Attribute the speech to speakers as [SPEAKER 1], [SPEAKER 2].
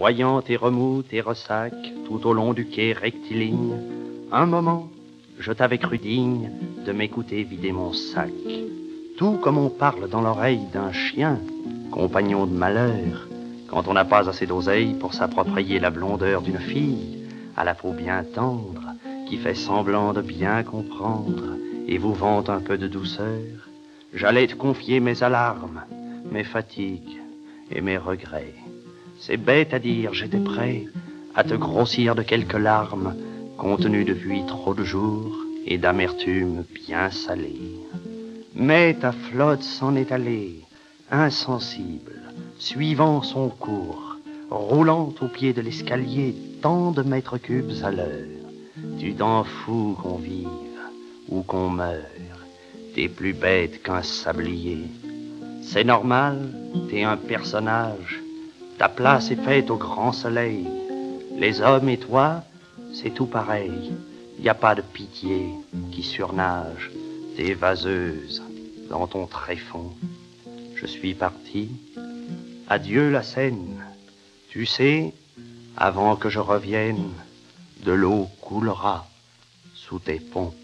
[SPEAKER 1] voyant tes remous, tes ressacs, tout au long du quai rectiligne, un moment, je t'avais cru digne de m'écouter vider mon sac. Tout comme on parle dans l'oreille d'un chien, compagnon de malheur, quand on n'a pas assez d'oseille pour s'approprier la blondeur d'une fille, à la peau bien tendre, qui fait semblant de bien comprendre et vous vante un peu de douceur, j'allais te confier mes alarmes, mes fatigues et mes regrets. C'est bête à dire, j'étais prêt à te grossir de quelques larmes contenues depuis trop de jours et d'amertume bien salée. Mais ta flotte s'en est allée, insensible, suivant son cours, roulant au pied de l'escalier tant de mètres cubes à l'heure. Tu t'en fous qu'on vive ou qu'on meure, t'es plus bête qu'un sablier. C'est normal, t'es un personnage, ta place est faite au grand soleil. Les hommes et toi, c'est tout pareil. Y a pas de pitié qui surnage. T'es vaseuse dans ton tréfonds. Je suis parti. Adieu la Seine. Tu sais, avant que je revienne, de l'eau coulera sous tes ponts.